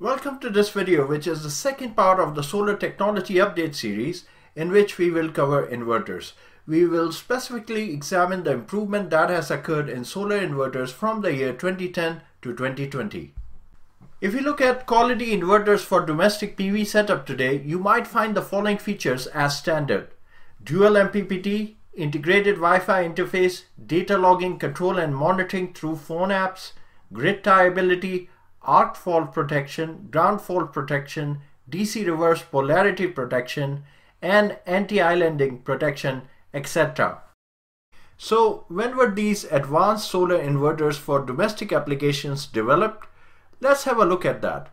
Welcome to this video which is the second part of the solar technology update series in which we will cover inverters. We will specifically examine the improvement that has occurred in solar inverters from the year 2010 to 2020. If you look at quality inverters for domestic PV setup today, you might find the following features as standard. Dual MPPT, integrated Wi-Fi interface, data logging, control and monitoring through phone apps, grid tie ability, arc fault protection, ground fault protection, DC reverse polarity protection, and anti-islanding protection, etc. So when were these advanced solar inverters for domestic applications developed? Let's have a look at that.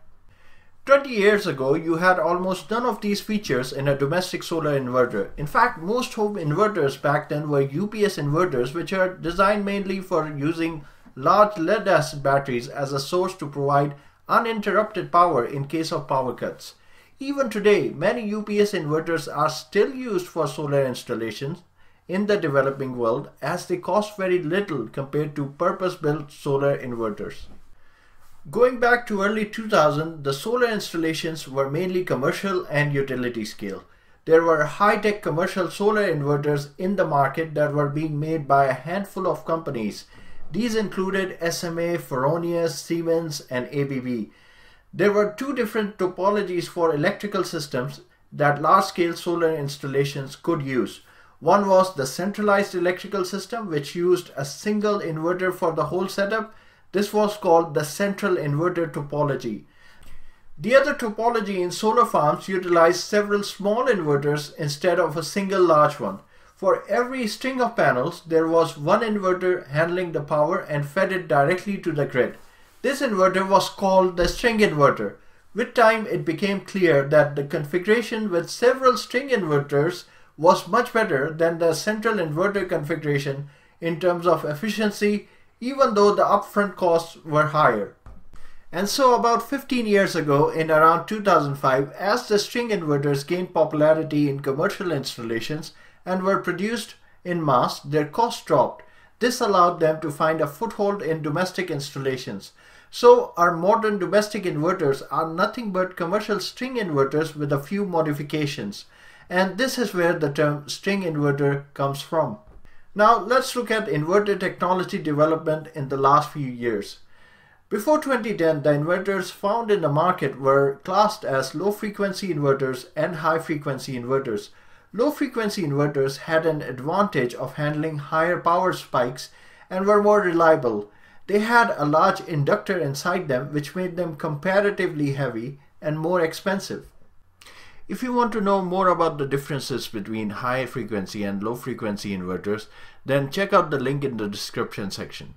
20 years ago, you had almost none of these features in a domestic solar inverter. In fact, most home inverters back then were UPS inverters which are designed mainly for using large lead acid batteries as a source to provide uninterrupted power in case of power cuts. Even today, many UPS inverters are still used for solar installations in the developing world as they cost very little compared to purpose-built solar inverters. Going back to early 2000, the solar installations were mainly commercial and utility scale. There were high-tech commercial solar inverters in the market that were being made by a handful of companies these included SMA, Fronius, Siemens, and ABB. There were two different topologies for electrical systems that large-scale solar installations could use. One was the centralized electrical system, which used a single inverter for the whole setup. This was called the central inverter topology. The other topology in solar farms utilized several small inverters instead of a single large one. For every string of panels, there was one inverter handling the power and fed it directly to the grid. This inverter was called the string inverter. With time, it became clear that the configuration with several string inverters was much better than the central inverter configuration in terms of efficiency, even though the upfront costs were higher. And so about 15 years ago, in around 2005, as the string inverters gained popularity in commercial installations, and were produced in mass, their cost dropped. This allowed them to find a foothold in domestic installations. So our modern domestic inverters are nothing but commercial string inverters with a few modifications. And this is where the term string inverter comes from. Now let's look at inverter technology development in the last few years. Before 2010, the inverters found in the market were classed as low frequency inverters and high frequency inverters. Low frequency inverters had an advantage of handling higher power spikes and were more reliable. They had a large inductor inside them which made them comparatively heavy and more expensive. If you want to know more about the differences between high frequency and low frequency inverters, then check out the link in the description section.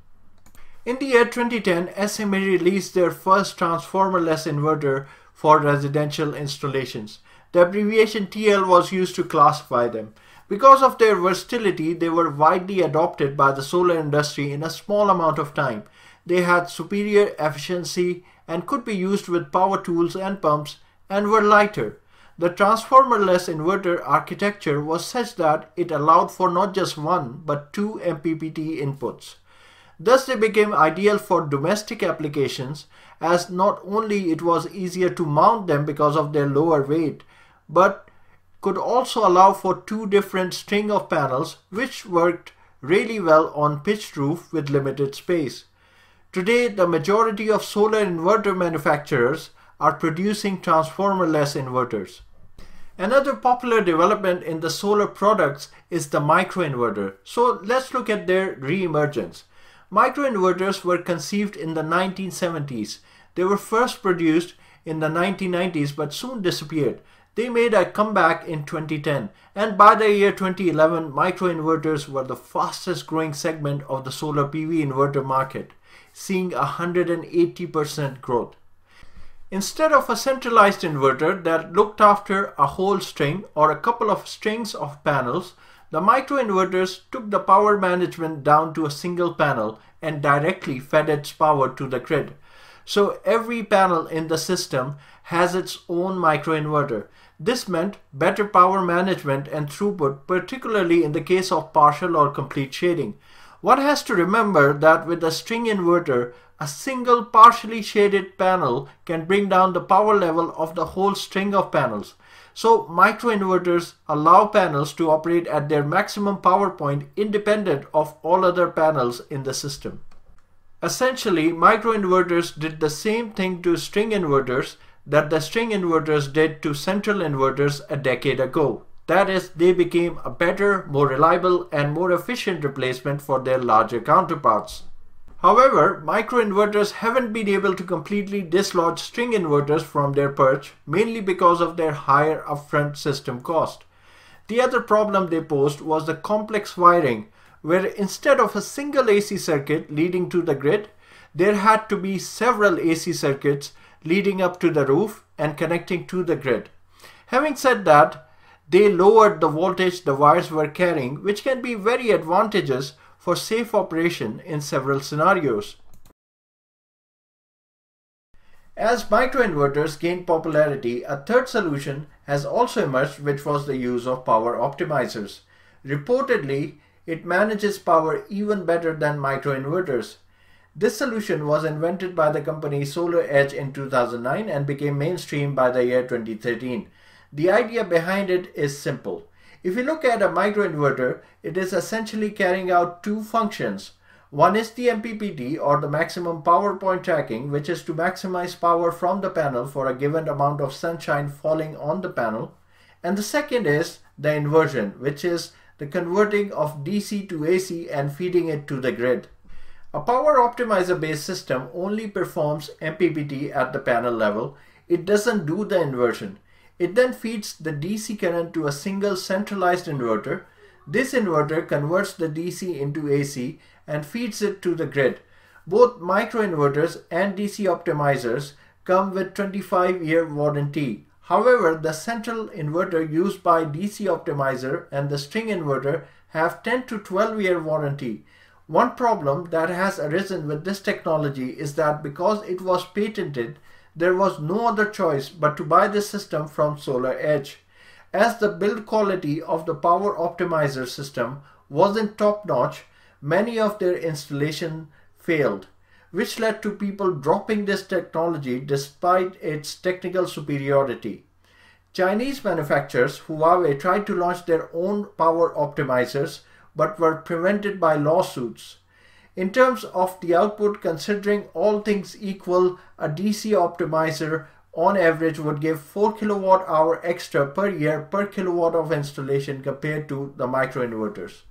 In the year 2010, SMA released their first transformer-less inverter for residential installations. The abbreviation TL was used to classify them. Because of their versatility, they were widely adopted by the solar industry in a small amount of time. They had superior efficiency and could be used with power tools and pumps and were lighter. The transformer-less inverter architecture was such that it allowed for not just one but two MPPT inputs. Thus they became ideal for domestic applications as not only it was easier to mount them because of their lower weight, but could also allow for two different string of panels which worked really well on pitched roof with limited space. Today, the majority of solar inverter manufacturers are producing transformer-less inverters. Another popular development in the solar products is the microinverter. So let's look at their re-emergence. Microinverters were conceived in the 1970s. They were first produced in the 1990s but soon disappeared. They made a comeback in 2010 and by the year 2011 microinverters were the fastest growing segment of the solar PV inverter market, seeing 180% growth. Instead of a centralized inverter that looked after a whole string or a couple of strings of panels, the microinverters took the power management down to a single panel and directly fed its power to the grid. So every panel in the system has its own microinverter. This meant better power management and throughput, particularly in the case of partial or complete shading. One has to remember that with a string inverter, a single partially shaded panel can bring down the power level of the whole string of panels. So microinverters allow panels to operate at their maximum power point independent of all other panels in the system. Essentially, microinverters did the same thing to string inverters that the string inverters did to central inverters a decade ago. That is, they became a better, more reliable, and more efficient replacement for their larger counterparts. However, microinverters haven't been able to completely dislodge string inverters from their perch, mainly because of their higher upfront system cost. The other problem they posed was the complex wiring, where instead of a single AC circuit leading to the grid, there had to be several AC circuits leading up to the roof and connecting to the grid. Having said that, they lowered the voltage the wires were carrying, which can be very advantageous for safe operation in several scenarios. As microinverters gained popularity, a third solution has also emerged which was the use of power optimizers. Reportedly, it manages power even better than microinverters. This solution was invented by the company Solar Edge in 2009 and became mainstream by the year 2013. The idea behind it is simple. If you look at a microinverter, it is essentially carrying out two functions. One is the MPPT or the maximum power point tracking, which is to maximize power from the panel for a given amount of sunshine falling on the panel. And the second is the inversion, which is the converting of DC to AC and feeding it to the grid. A power optimizer based system only performs MPPT at the panel level. It doesn't do the inversion. It then feeds the DC current to a single centralized inverter. This inverter converts the DC into AC and feeds it to the grid. Both microinverters and DC optimizers come with 25 year warranty. However, the central inverter used by DC optimizer and the string inverter have 10 to 12 year warranty. One problem that has arisen with this technology is that because it was patented, there was no other choice but to buy this system from Solar Edge. As the build quality of the power optimizer system wasn't top notch, many of their installation failed, which led to people dropping this technology despite its technical superiority. Chinese manufacturers Huawei tried to launch their own power optimizers but were prevented by lawsuits. In terms of the output, considering all things equal, a DC optimizer on average would give 4 kilowatt hour extra per year per kilowatt of installation compared to the microinverters.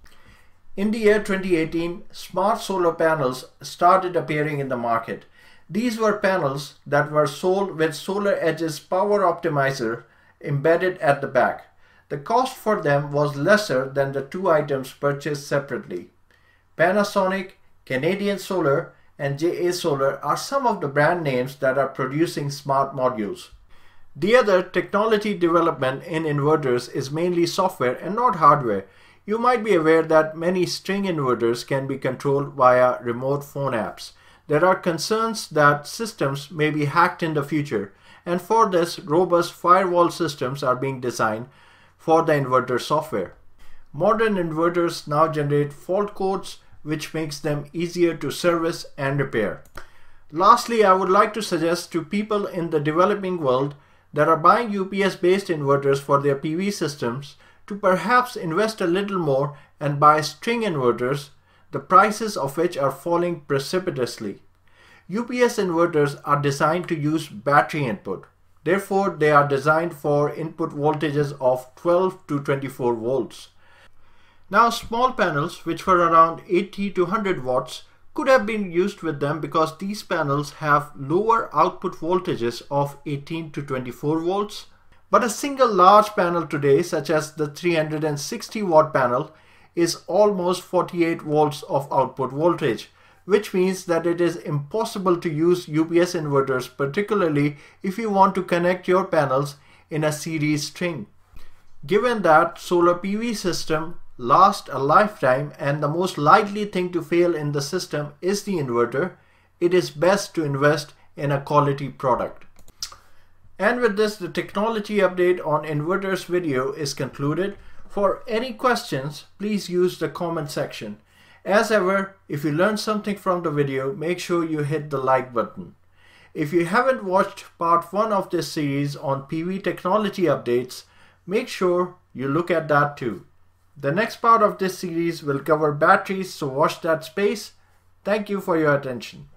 In the year 2018, smart solar panels started appearing in the market. These were panels that were sold with SolarEdge's power optimizer embedded at the back. The cost for them was lesser than the two items purchased separately. Panasonic Canadian Solar, and JA Solar are some of the brand names that are producing smart modules. The other technology development in inverters is mainly software and not hardware. You might be aware that many string inverters can be controlled via remote phone apps. There are concerns that systems may be hacked in the future, and for this, robust firewall systems are being designed for the inverter software. Modern inverters now generate fault codes which makes them easier to service and repair. Lastly, I would like to suggest to people in the developing world that are buying UPS based inverters for their PV systems to perhaps invest a little more and buy string inverters, the prices of which are falling precipitously. UPS inverters are designed to use battery input. Therefore, they are designed for input voltages of 12 to 24 volts. Now small panels which were around 80 to 100 watts could have been used with them because these panels have lower output voltages of 18 to 24 volts. But a single large panel today such as the 360 watt panel is almost 48 volts of output voltage which means that it is impossible to use UPS inverters particularly if you want to connect your panels in a series string. Given that solar PV system last a lifetime and the most likely thing to fail in the system is the inverter, it is best to invest in a quality product. And with this, the technology update on inverters video is concluded. For any questions, please use the comment section. As ever, if you learned something from the video, make sure you hit the like button. If you haven't watched part 1 of this series on PV technology updates, make sure you look at that too. The next part of this series will cover batteries, so watch that space. Thank you for your attention.